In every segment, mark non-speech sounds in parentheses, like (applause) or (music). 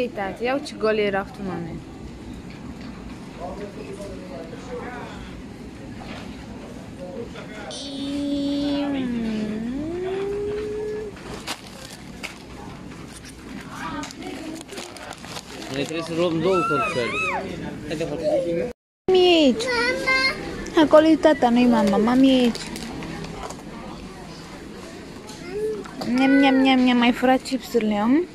Unde-i tati? Iau ce gol e raftul mame. Noi trebuie să luăm două cărțări. Haide, Acolo e tata, nu-i mama. Mami e aici. Niam, niam, niam, niam. Mai furat chipsurile, am?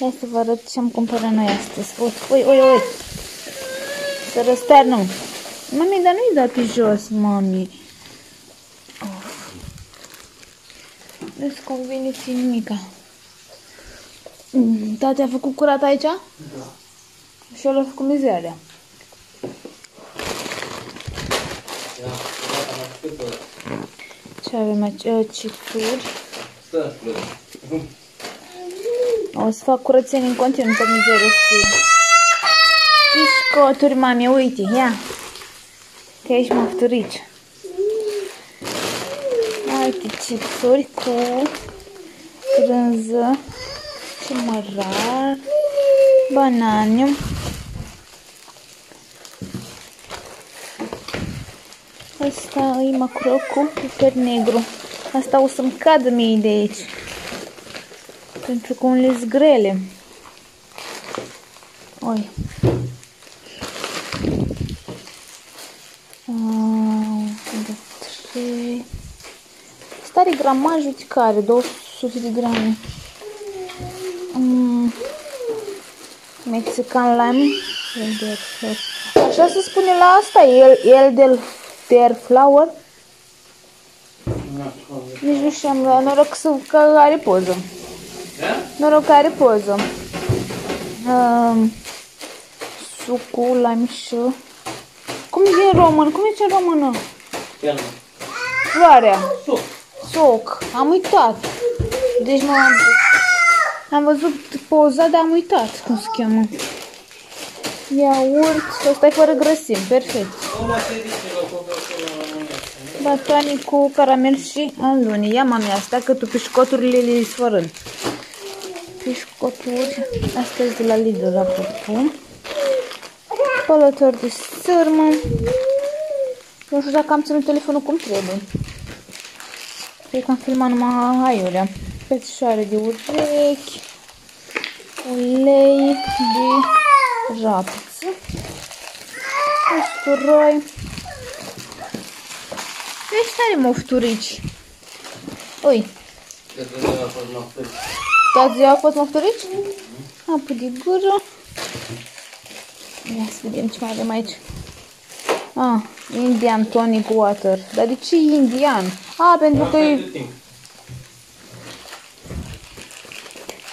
Hai să vă arăt ce am cumpărat noi astăzi. Ui, ui, ui, ui. Să răsternă. Mami, dar nu-i dat pe jos, mami. Of. Nu-ți convine ție nimica. Mm, Tati a făcut curat aici? Da. Și el a făcut mizeria. Ce avem aici? Uh, Cipsuri. Stă, plâng. O să fac curățenie în continuu, tot mizerie să fie. Piscoturi, mami, uite, ia. Că aici măfturici. Uite, chipsuri cu brânză, cumărar, banane. Asta e macro cu piper negru. Asta o să-mi cadă mie de aici. Pentru că unele sunt grele. Oi. Ah, de trei. Stare gramajul care? 200 de grame. Mm. Mexican lime. Așa se spune la asta, el, el del der flower. Nici nu știam, dar noroc să, că are poză. Da? Noroc că are poză. Um, sucul, lime și... Cum e în român? Cum e în română? Iarnă. Floarea. Suc. Soc. Am uitat. Deci nu am... Am văzut poza, dar am uitat cum se cheamă. Iaurt. Ăsta e fără grăsimi. Perfect. Cum se zice la Coca-Cola? Batoni cu caramel și alune. Ia mami asta, că tu pișcoturile le sfărând. Pișcoturi. Astea sunt de la Lidl, apropo. Spălător de sârmă. Nu știu dacă am ținut telefonul cum trebuie. Cred că am filmat numai aiurea. Pețișoare de urechi. Ulei de rapță. Usturoi. Deci tare mofturici. Ui, Cred că nu a fost noapte. toată ziua au fost mofturici? Apă de gură. Ia să vedem ce mai avem aici. Ah, Indian Tonic Water. Dar de ce indian? Ah, pentru că e De timp.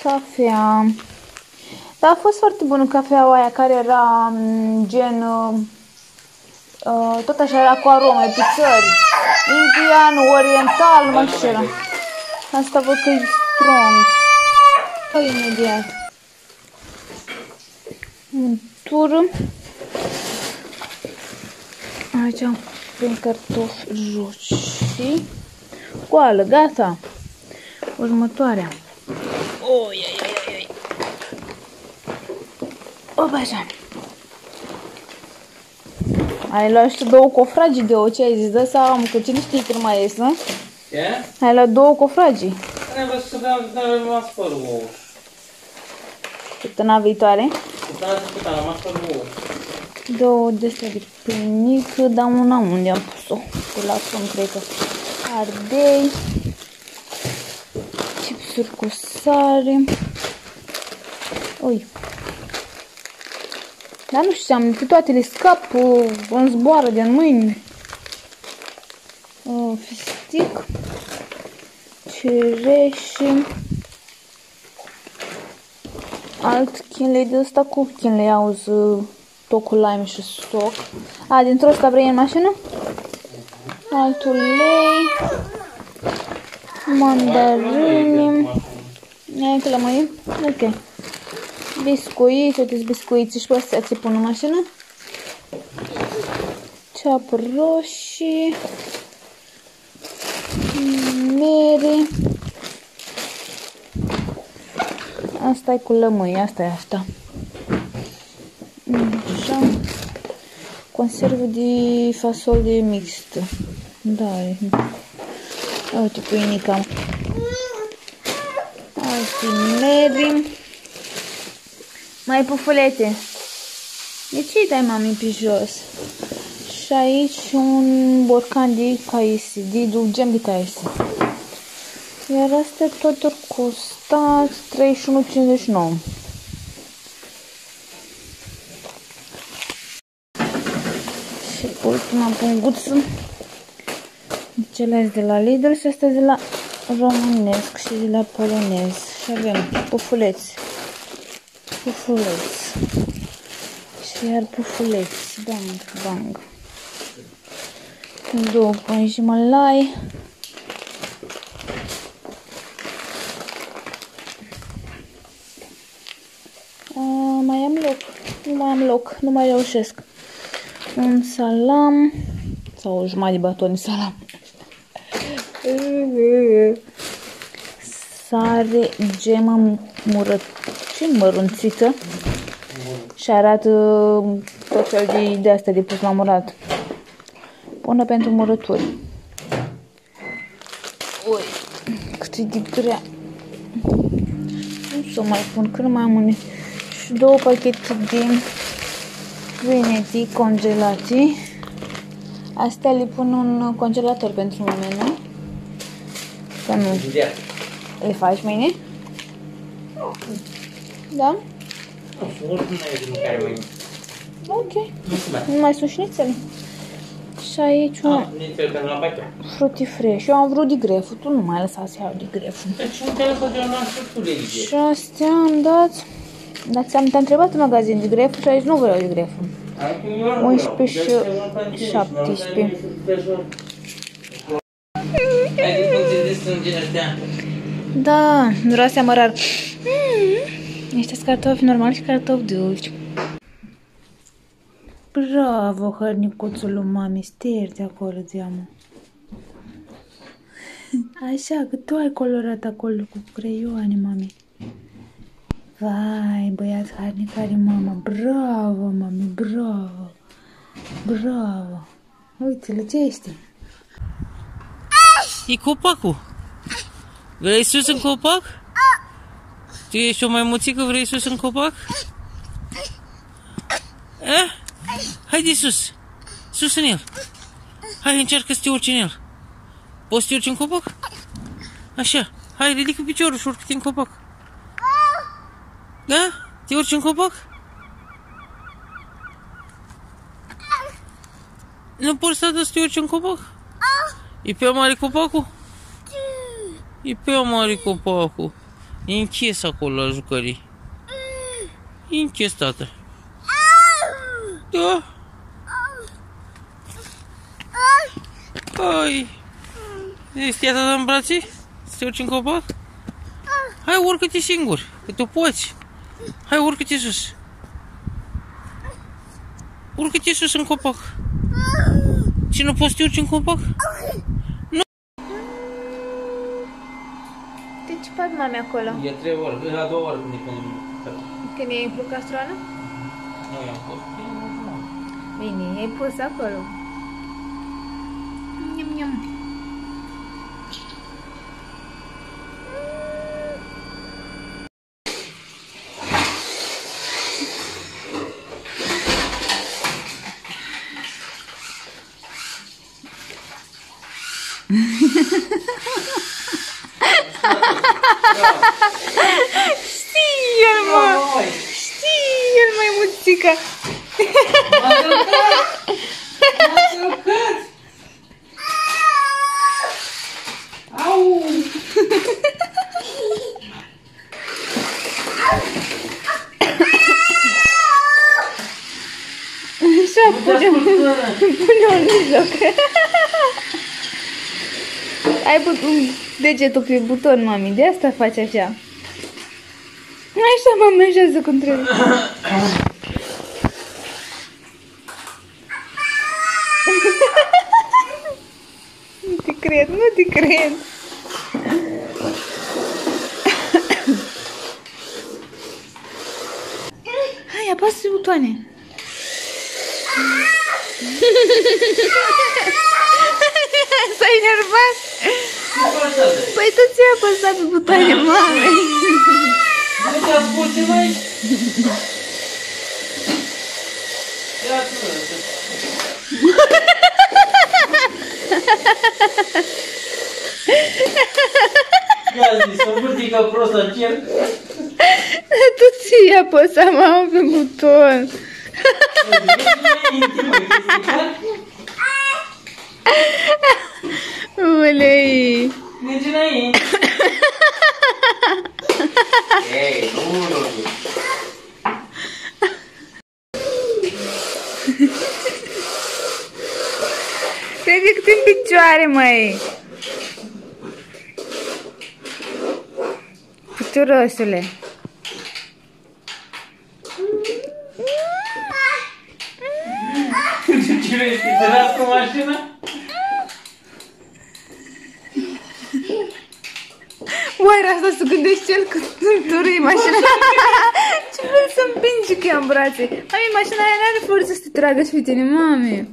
cafea. Dar a fost foarte bună cafeaua aia care era m, gen... Uh, uh, tot așa era cu arome pe țări. Indian, oriental, nu mai știu ce era. Asta văd că e strong. Păi, imediat. Untură. Aici am prin cartofi roșii. Goală, gata. Următoarea. Oi, ai, ai, ai, ai. Opa, așa. Ai luat și tu două cofragii de ouă, ce ai zis? Dă seama că cine știe când mai ies, nu? Ce? Ai luat două cofragii. Ne văd să dăm, dar m-a spărut ouă. Săptămâna viitoare. Cât am zis cât am, m-a spărut ouă. Două de astea de pâinică, dar una unde am pus-o? Pe la fund, cred că. Ardei. Chipsuri cu sare. Ui. Dar nu știam, că toate le scap, uh, îmi zboară de în mâini. Uh, fistic. Cireșe. Alt chinley de ăsta cu chinley auzi uh, tot cu lime și soc. A, dintr-o ăsta vrei în mașină? Altul lei. Mandarine. Ia că la mai Ok. Biscuiți, uite biscuiți și pe astea ți pun în mașină. ceapuri roșii, mere. Asta e cu lămâi, asta e asta. Așa. Conservă de fasole mixtă. Da, e. Uite, pâinica. Alții mere. Mai pufulete. De ce îi dai mami pe jos? Și aici un borcan de caise, de gem de caise. Iar astea tot ar costa 31,59. Și ultima punguță. Cele de la Lidl și astea de la românesc și de la polonez. Și avem pufuleți. Pufuleți. Și iar pufuleți. Bang, bang. Două pânji malai. A, mai am loc. Nu mai am loc. Nu mai reușesc. Un salam. Sau o jumătate de baton de salam. (laughs) Sare gemă murăt și mărunțită și arată tot fel de, de astea de pus la murat. Până pentru murături. Ui, cât e de grea. Nu să mai pun, când mai am une. Și două pachete de veneti congelate. Astea le pun în congelator pentru mine, nu? Să nu. Le faci mâine? Da? Oricum nu e de mâncare mâine. Ok. Mulțumesc. Nu mai sunt șnițele? Și aici un Ah, nițel pentru la baită. fruti fresh. Eu am vrut de greful. Tu nu mai lăsa să iau de greful. Deci nu te lăsat de la noastră tu de ide. Și astea am dat... Dar ți-am te-am întrebat în magazin de greful și aici nu vreau de greful. 11 și 17. Ai de puncte de strângere astea. Da, miroase mărar. Mm, ăștia sunt cartofi normali și cartofi dulci. Bravo, hărnicuțul lui mami, sterți acolo, geamă. Așa, că tu ai colorat acolo cu creioane, mami. Vai, băiat harnic are mama. Bravo, mami, bravo. Bravo. Uite-le, ce este? E copacul. Vrei sus în copac? Tu ești o maimuțică, vrei sus în copac? Eh? Haide sus. Sus în el. Hai, încearcă să te urci în el. Poți să te urci în copac? Așa. Hai, ridică piciorul și urcă-te în copac. Da? Te urci în copac? Nu poți să să te urci în copac? E pe mare copacul? E pe mare copacul. E închis acolo la jucării. E închis, tată. Da. Ai. Este tata în brațe? Să te urci în copac? Hai, urcă-te singur, că tu poți. Hai, urcă-te sus. Urcă-te sus în copac. Și nu poți să te urci în copac? De ce fac mami acolo? E trei ori, e la două ori când e când Când e în castroană? Nu, i-am fost. Bine, ai pus acolo. Niam, niam. Știi el, mă! Știi el, mai muțică! Au! Așa, pune, pune în mijloc. Ai put un degetul pe buton, mami, de asta faci așa. Așa, mami, așează cum trebuie. (coughs) nu te cred, nu te cred. Hai, apasă butoane. (laughs) S-ai enervat? Păi tu ți-ai apăsat pe butoane, mame. Nu te asculti, mai? Ia (laughs) Ia zi, să vârti ca prost la cer. (laughs) Tu ți-ai apăsat, mamă, pe buton. Ulei. Mergi înainte. Ei, nu, nu, nu. Ridic în picioare, măi. Puturosule. Cine ești tărat cu mașina? Oare asta se gândește el când turui mașina? (laughs) Ce vrei să împingi că în brațe? Mami, mașina aia n-are forță să te tragă și pe tine, mami.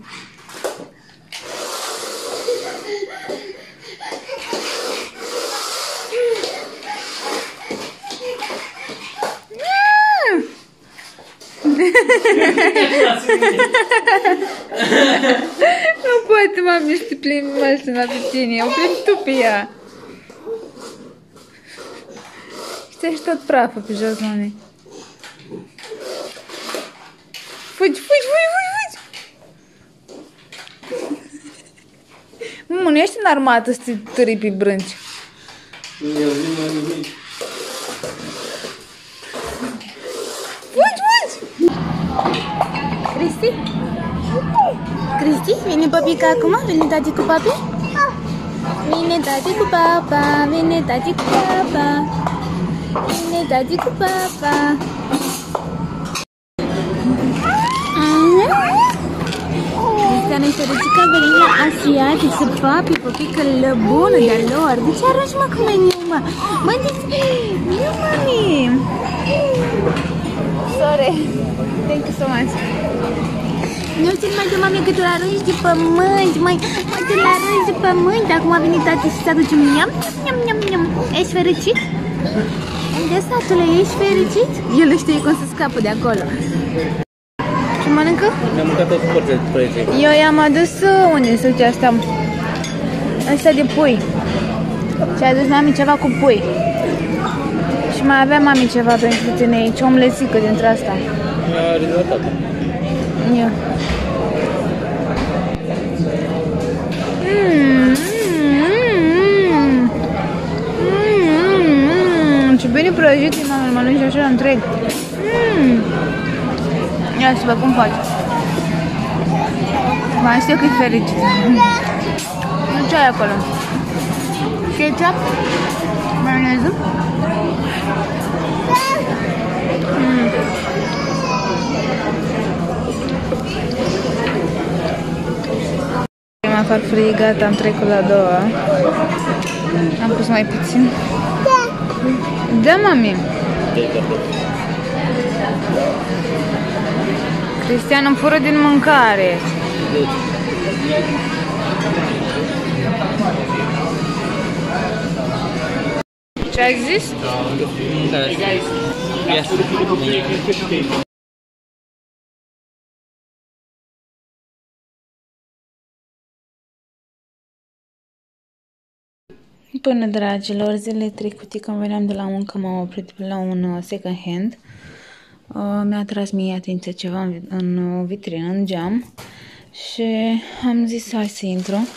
(laughs) Nu poate, mami, să te plimbi mașina pe tine. O plimbi tu pe ea. Și ți tot praful pe jos, mami. Fugi, fugi, fugi, fugi, fugi! Mă, nu ești în armată să te târi pe brânci. Eu vin la nimic. Fugi, fugi! Cristi? Cristi, vine papica acum? Vine tati cu papi? Vine tati cu papa, vine tati cu papa. Vine tati cu papa. Cristian este fericit a venit la asiatic să papi papică bună de-a lor. De ce arăși mă cu meniu, mă? Mă, de Nu, mami! Sorry. Thank you so much. Nu știu mai de mami că tu la arunci de pământ, mai, mai tu la arunci de pământ. Acum a venit tati și să aduce un iam, iam, iam, iam. Ești fericit? Unde statule, ești fericit? El știe cum să scapă de acolo. Ce mănâncă? Mi-am mâncat o porție de prăjitură. Eu i-am adus uh, unde să uite asta. Asta de pui. Și a adus mami ceva cu pui. Și mai avea mami ceva pentru tine aici, o omlețică dintre asta. Mi-a ridicat. Ia. Mm, mm, mm, Ce bine prăjit e, mama, îl mănânci așa întreg. Mm. Ia să vă cum faci. Mai știu că e fericit. Nu ce ai acolo? Ketchup? Maioneză? Mm. Prima farfurie gata, am trecut la a doua. Am pus mai puțin. Da, mami. Cristian îmi fură din mâncare. Ce ai zis? Ia Până, dragilor, zilele trecute când veneam de la muncă m-am oprit la un uh, second hand. Uh, mi-a tras mie atenția ceva în, în vitrină, în geam și am zis hai să intru.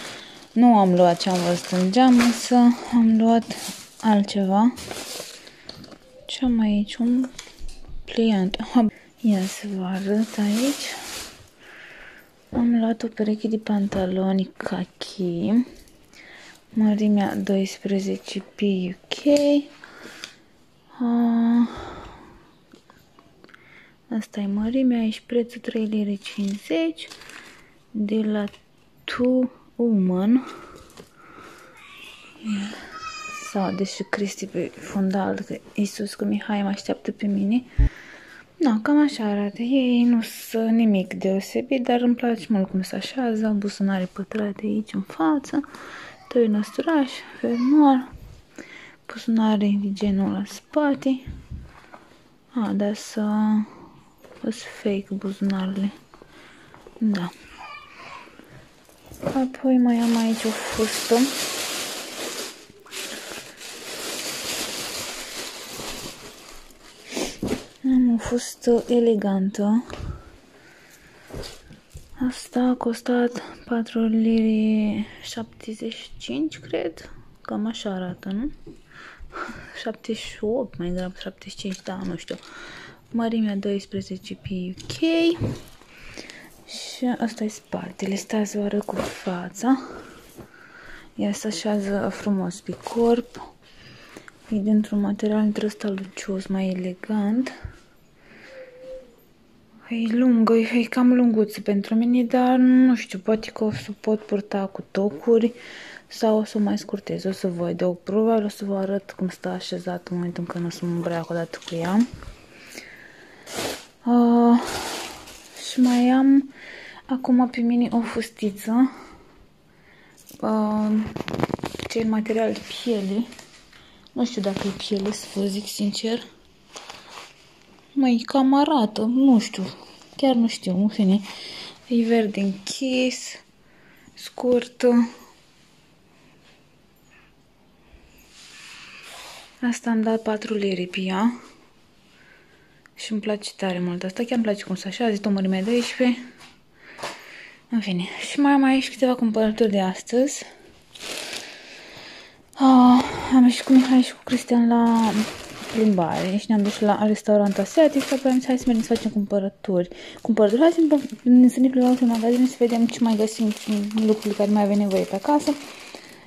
Nu am luat ce am văzut în geam, însă am luat altceva. Ce am aici? Un pliant. (laughs) Ia să vă arăt aici. Am luat o pereche de pantaloni kaki mărimea 12 PUK. Uh, asta e mărimea, aici prețul 3 lire 50 de la to Woman. Sau deși Cristi pe fundal, că Iisus cu Mihai mă așteaptă pe mine. No, cam așa arată. Ei nu sunt nimic deosebit, dar îmi place mult cum se așează. Buzunare pătrate aici în față. Trei năsturași, fermoar. Buzunare de genul la spate. A, dar să... Sunt fake buzunarele. Da. Apoi mai am aici o fustă. Am o fustă elegantă. Asta a costat 4 lire 75, cred. Cam așa arată, nu? (laughs) 78, mai degrabă 75, da, nu știu. Mărimea 12 pe UK. Și asta e spatele. Stați oară cu fața. Ea se așează frumos pe corp. E dintr-un material între ăsta lucios, mai elegant. E lungă, e cam lunguță pentru mine, dar nu știu, poate că o să pot purta cu tocuri sau o să mai scurtez, o să văd. Eu probabil o să vă arăt cum stă așezat în momentul în care o să mă îmbrac odată cu ea. Uh, și mai am acum pe mine o fustiță. Uh, ce material de piele. Nu știu dacă e piele, să vă zic sincer. Mai cam arată, nu știu. Chiar nu știu, în fine. E verde închis, scurtă. Asta am dat 4 lire pe ea. Și îmi place tare mult asta. Chiar îmi place cum se așa, zis o mărime 12. În fine. Și mai am aici câteva cumpărături de astăzi. Uh, am ieșit cu Mihai și cu Cristian la plimbare și ne-am dus la restaurant asiatic și apoi am zis hai să mergem să facem cumpărături. Cumpărături, hai să ne plimbăm în magazin să vedem ce mai găsim, lucrurile care mai avem nevoie pe acasă.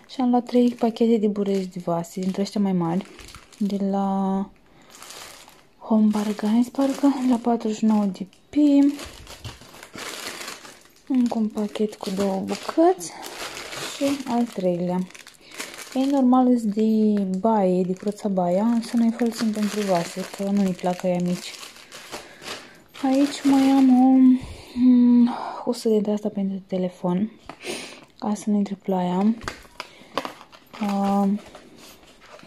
Și am luat trei pachete de burești de vase, dintre ăștia mai mari, de la Home Bargains, parcă, la 49 de pi. Încă un pachet cu două bucăți și al treilea. E normal de baie, de curăța baia, însă noi folosim pentru vase, că nu ne plac aia mici. Aici mai am o, o sădie de asta pentru telefon, ca să nu intre ploaia. Uh,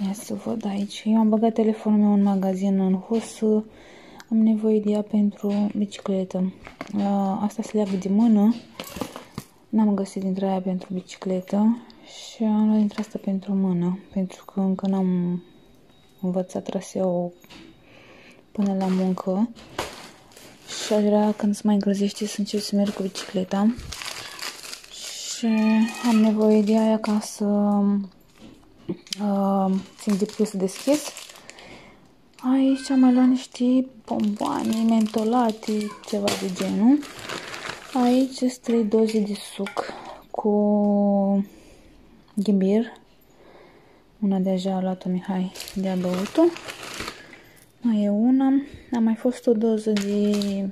ia să văd aici. Eu am băgat telefonul meu în magazin în hus. Am nevoie de ea pentru bicicletă. Uh, asta se leagă de mână. N-am găsit dintre aia pentru bicicletă și am luat dintre asta pentru mână, pentru că încă n-am învățat traseu până la muncă și aș vrea când se mai încălzește să încep să merg cu bicicleta și am nevoie de aia ca să uh, țin de să deschis. Aici am mai luat niște bomboane mentolate, ceva de genul. Aici sunt trei doze de suc cu ghibir. Una deja a luat-o Mihai de-a băut-o. Mai e una. A mai fost o doză de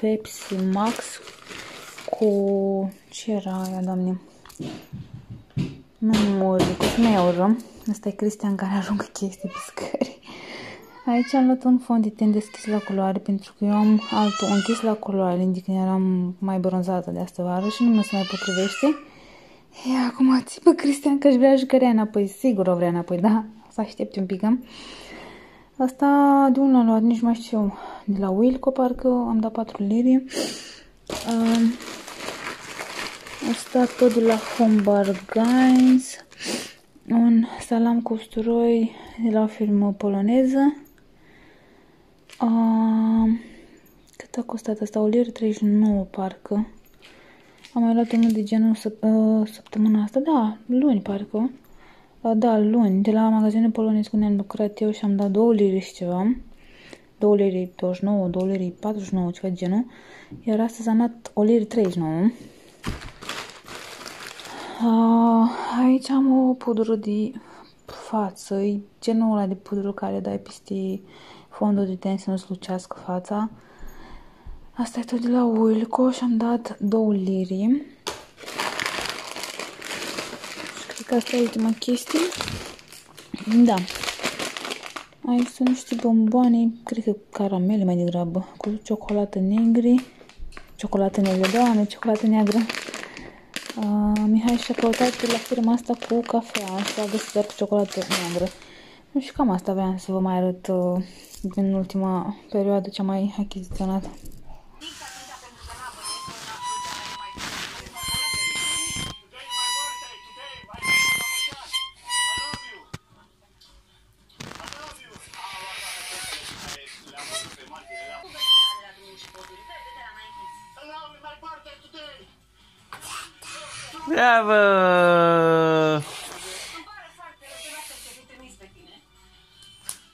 Pepsi Max cu... Ce era aia, doamne? Nu mă cu smeură. Asta e Cristian care aruncă chestii pe scări. Aici am luat un fond de ten deschis la culoare pentru că eu am altul închis la culoare, indică eram mai bronzată de asta vară și nu mi se mai potrivește. E, acum țipă Cristian că își vrea jucăria înapoi. Sigur o vrea înapoi, da? Să aștepți un pic. Asta de unul am luat, nici mai știu. De la Wilco, parcă am dat 4 lire. Uh, asta tot de la Home Bargains. Un salam cu usturoi de la o firmă poloneză. Uh, cât a costat asta? O liră 39 parcă. Am mai luat unul de genul uh, săptămâna asta, da, luni parcă. Uh, da, luni, de la magazinul polonez unde am lucrat eu și am dat 2 lire și ceva. 2 lire 29, 2 lire 49, ceva de genul. Iar astăzi am dat o lire 39. Uh, aici am o pudră de față, e genul ăla de pudră care dai peste fondul de ten să nu slucească fața. Asta e tot de la Wilco și am dat 2 liri. că asta e ultima chestie. Da. Aici sunt niște bomboane, cred că caramele mai degrabă, cu ciocolată negri. Ciocolată neagră, doamne, ciocolată neagră. Uh, Mihai și-a căutat la firma asta cu cafea și a găsit doar cu ciocolată neagră. Nu știu, cam asta aveam să vă mai arăt uh, din ultima perioadă ce am mai achiziționat. Bravo!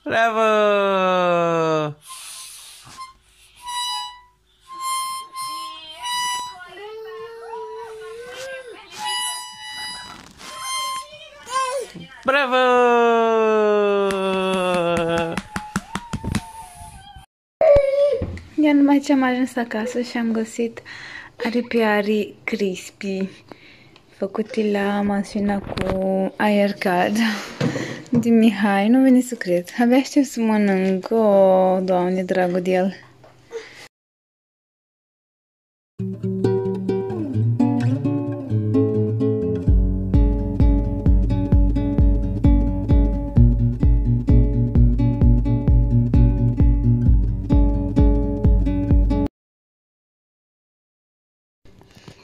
Bravo! Bravo! Iar numai ce am ajuns acasă și am găsit aripiarii crispy făcuti la mansiunea cu Aircard din Mihai. Nu vine să cred. Abia aștept să mănânc. O, oh, doamne, dragul de el.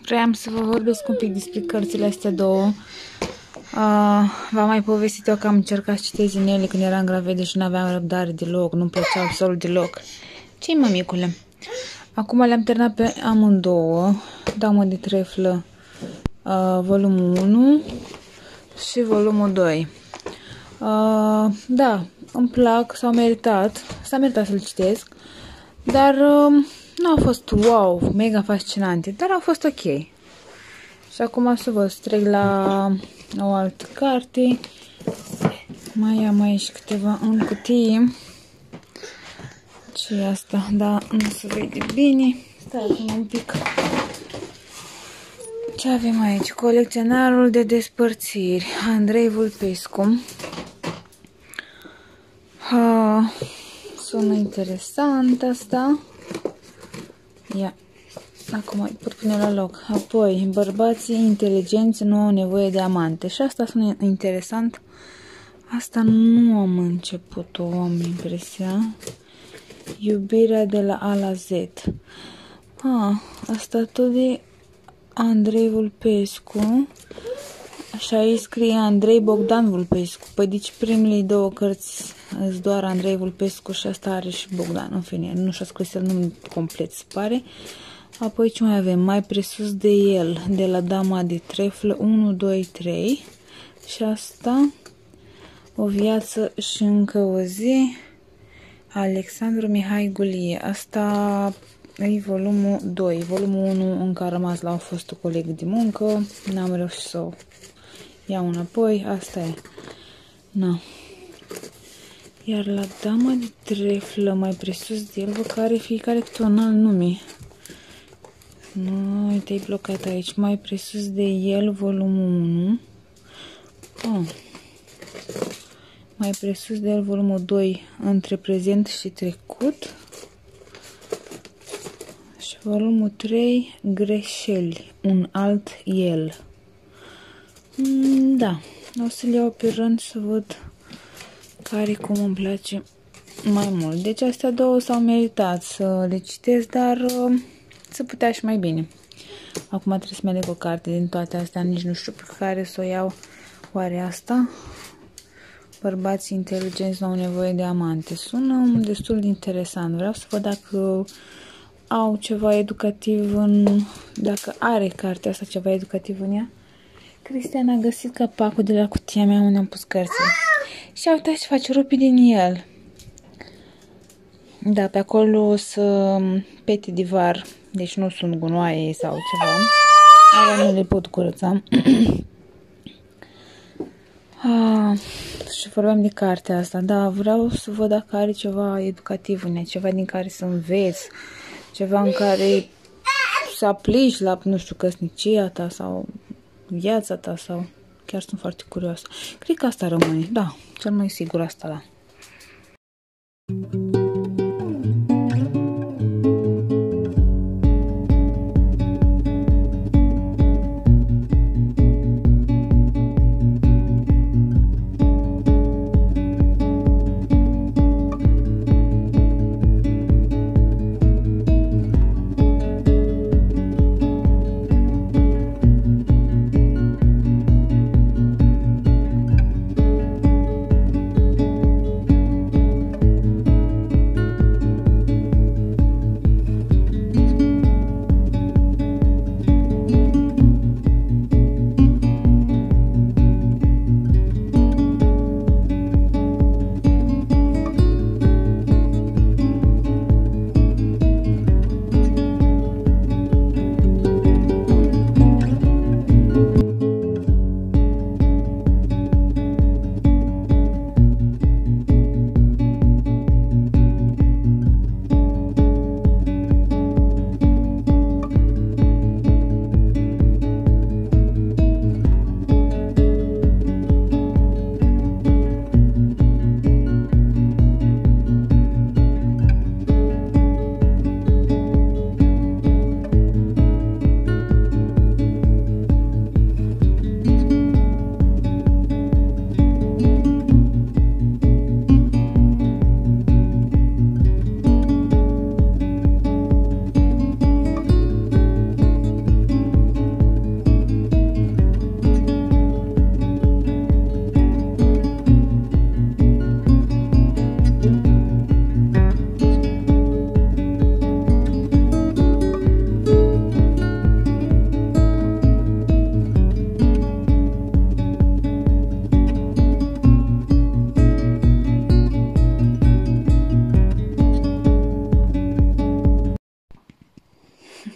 Vreau să vă vorbesc un pic despre cărțile astea două. Uh, V-am mai povestit eu că am încercat să citesc din ele când eram gravidă și nu aveam răbdare deloc, nu-mi plăcea absolut deloc. ce mămicule? Acum le-am terminat pe amândouă, Damă de treflă, uh, volumul 1 și volumul 2. Uh, da, îmi plac, s-au meritat, s-a meritat să-l citesc, dar uh, nu a fost wow, mega fascinante, dar a fost ok. Și acum să vă streg la o altă carte. Mai am aici câteva în cutie. Ce e asta? Da, nu se vede bine. Stați un pic. Ce avem aici? Colecționarul de despărțiri. Andrei Vulpescu. Ha, sună interesant asta. Ia. Acum îi pot pune la loc. Apoi, bărbații inteligenți nu au nevoie de amante. Și asta sună interesant. Asta nu am început-o, am impresia. Iubirea de la A la Z. Ah, asta tot de Andrei Vulpescu. Și aici scrie Andrei Bogdan Vulpescu. Păi deci primele două cărți sunt doar Andrei Vulpescu și asta are și Bogdan. În fine, nu și-a scris el nume complet, se pare. Apoi ce mai avem? Mai presus de el, de la Dama de Treflă, 1, 2, 3. Și asta, o viață și încă o zi, Alexandru Mihai Gulie. Asta e volumul 2. Volumul 1 încă a rămas la un fost coleg de muncă. N-am reușit să o iau înapoi. Asta e. Na. Iar la dama de treflă, mai presus de el, vă care fiecare câte un alt nume. Nu, uite, e blocat aici. Mai presus de el, volumul 1. Oh. Mai presus de el, volumul 2, între prezent și trecut. Și volumul 3, greșeli, un alt el. Mm, da, o să le iau pe rând să văd care cum îmi place mai mult. Deci astea două s-au meritat să le citesc, dar uh, să putea și mai bine. Acum trebuie să merg o carte din toate astea, nici nu știu pe care să o iau. Oare asta? Bărbații inteligenți nu au nevoie de amante. Sună destul de interesant. Vreau să văd dacă au ceva educativ în... Dacă are cartea asta ceva educativ în ea. Cristian a găsit capacul de la cutia mea unde am pus cărțile. Și a uitat ce face rupi din el. Da, pe acolo sunt pete de var, deci nu sunt gunoaie sau ceva. Alea nu le pot curăța. (clears throat) ah, și vorbeam de cartea asta. Da, vreau să văd dacă are ceva educativ în ea, ceva din care să înveți, ceva în care să aplici la, nu știu, căsnicia ta sau viața ta sau Chiar sunt foarte curioasă. Cred că asta rămâne. Da, cel mai sigur asta da.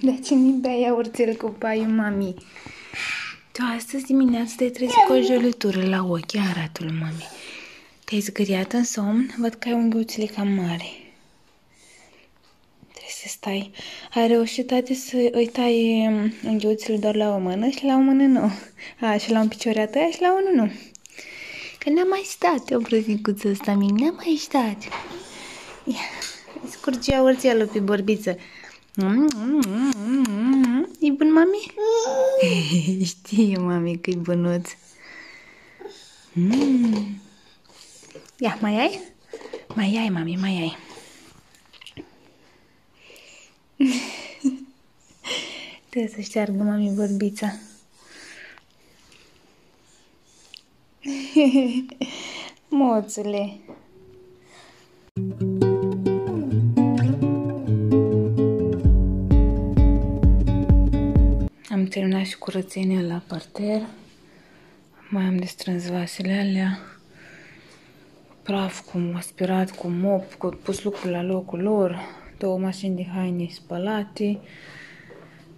Ce mi bea iaurțel cu paiul mami. Tu astăzi dimineața te-ai trezit cu o jolutură la ochi, aratul mami. Te-ai zgâriat în somn? Văd că ai unghiuțele cam mari. Trebuie să stai. Ai reușit, tati, să îi tai um, unghiuțele doar la o mână și la o mână nu. A, și la un picioare a și la unul nu. Că n-am mai stat, o brăznicuță ăsta mic, n-am mai stat. Ia, scurge iaurțelul pe borbiță. Mm, mm, mm, e bun, mami? (laughs) Știe, mami, că e bunuț. Mm. Ia, mai ai? Mai ai, mami, mai ai. (laughs) Trebuie să șteargă mami vorbița. (laughs) Moțule. Terminat și curățenia la parter. Mai am de strâns vasele alea. Praf cu aspirat, cu mop, cu pus lucrurile la locul lor. Două mașini de haine spălate.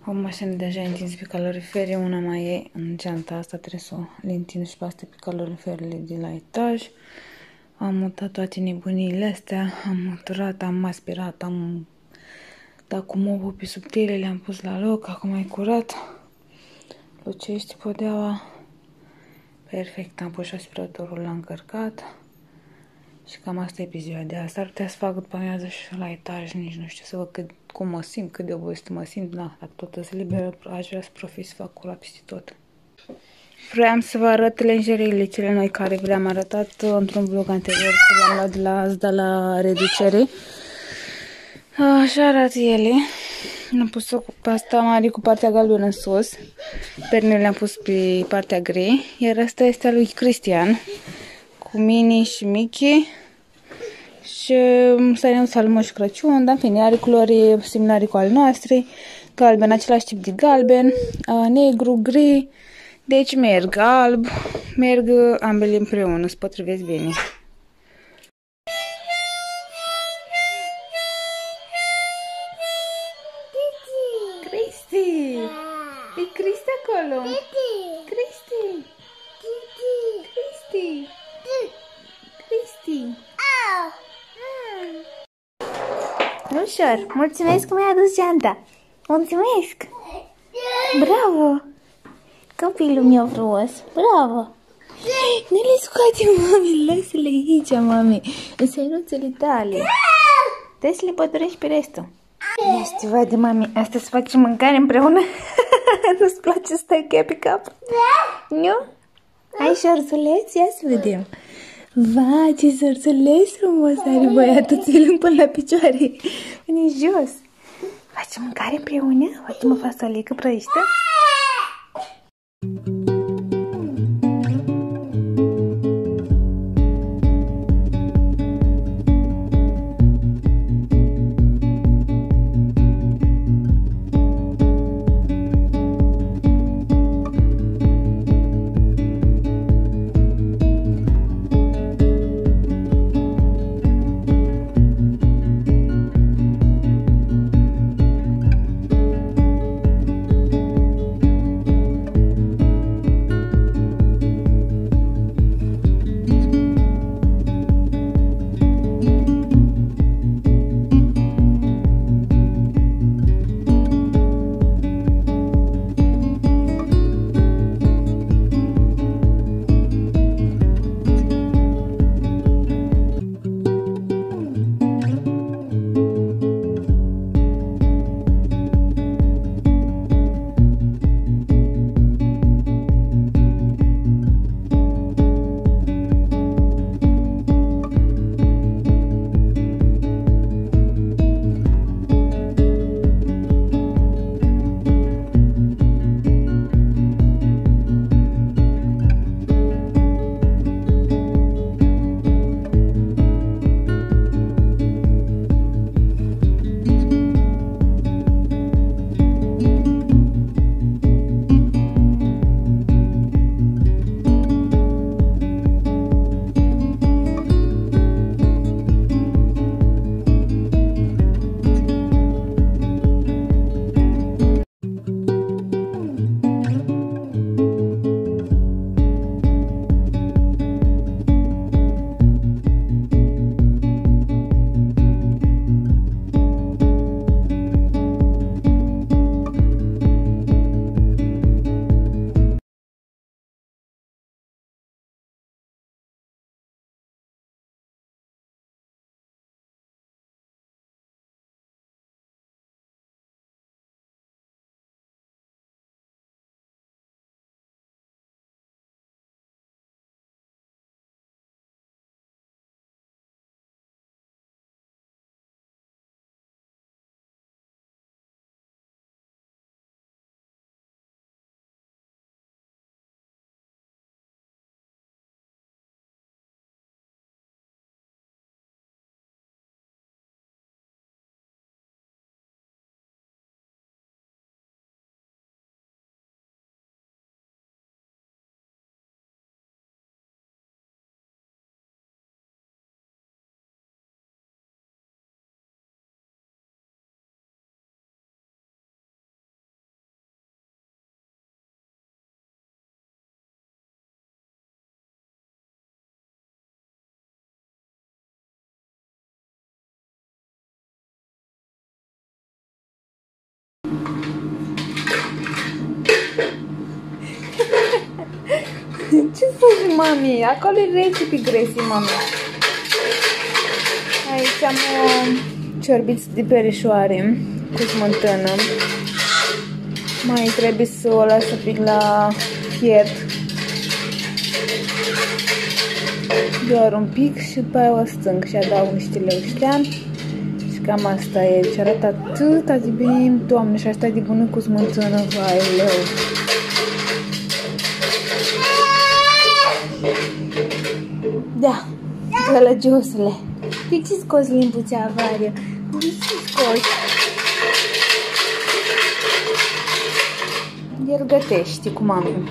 O mașină deja întins pe caloriferie, una mai e în geanta asta, trebuie să o le și pe astea pe caloriferele de la etaj. Am mutat toate nebunile astea, am mutat, am aspirat, am dat cu mopul pe subtile, le-am pus la loc, acum e curat lucești podeaua. Perfect, am pus și aspiratorul la încărcat. Și cam asta e pe ziua de asta. Ar putea să fac după amiază și la etaj, nici nu știu să văd cât, cum mă simt, cât de obosit mă simt. Da, dacă tot se liberă, aș vrea să profit să fac curat peste tot. Vreau să vă arăt lenjerile cele noi care v-le-am arătat într-un vlog anterior, că le-am luat de la Azda la reducere. Așa arată ele. Am pus-o cu pasta mare cu partea galbenă în sus. Pernele le-am pus pe partea gri. Iar asta este a lui Cristian. Cu mini și Mickey. Și să să al și Crăciun, dar în fine, are culori similare cu ale noastre. Galben, același tip de galben, negru, gri. Deci merg alb, merg ambele împreună, se potrivesc bine. Ușor! Mulțumesc că mi-ai adus geanta! Mulțumesc! Bravo! copilul meu frumos. Bravo! Nu le scoate, mami, lasă-le aici, mami, în săinuțele tale. Trebuie să le pădurești pe restul. Ia să te vadă, mami, astăzi facem mâncare împreună? (laughs) Nu-ți place să stai pe cap? Nu? Ai șorțuleț? Ia să vedem. Va, ce șorțuleț frumos are băiatul, ți până la picioare. Vine jos. Facem mâncare împreună? Facem o fasolică prăjită? Ce faci, mami? Acolo e recipe gresi, mami. Aici am o ciorbiță de perișoare cu smântână. Mai trebuie să o las un pic la fiert. Doar un pic și după aia o stâng și adaug niște leuștean. Și cam asta e. Și arată atât de bine, doamne, și asta de bună cu smântână, vai, leu. Da, gălăgiosule. De ce scoți limbuța avară? De ce scoți? El gătește cu mami.